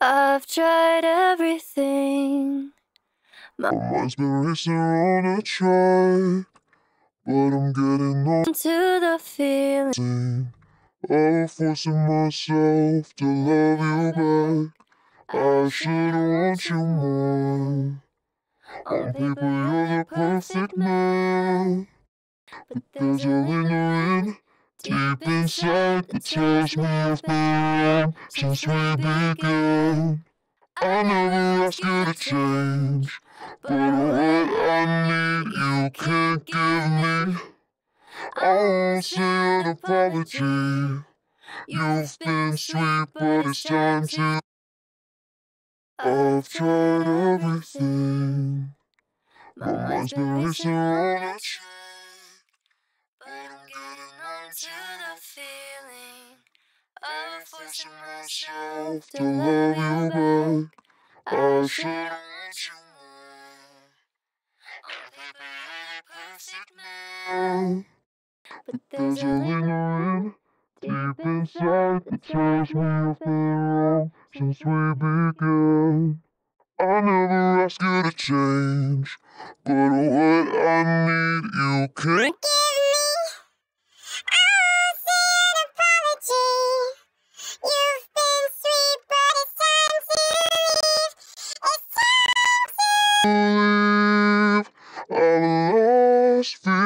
I've tried everything. My mind's been racing on a track, but I'm getting on To the feeling of forcing myself to love you back. I should want you more. On oh, paper, you're the perfect man, but there's a lingering deep inside that tells me I've been wrong since we began. I never asked you to change, but what I need you can't give me. I won't say an apology. You've been sweet, but it's time to. I've tried everything. My mind's been racing a of forcing myself to love you back. I should want you more. I'm baby, you're perfect man. But there's a lingering deep inside that tells me I've been wrong since we began. I never asked you to change, but what I Nashville.